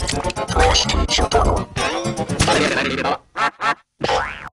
どうしてちょっと。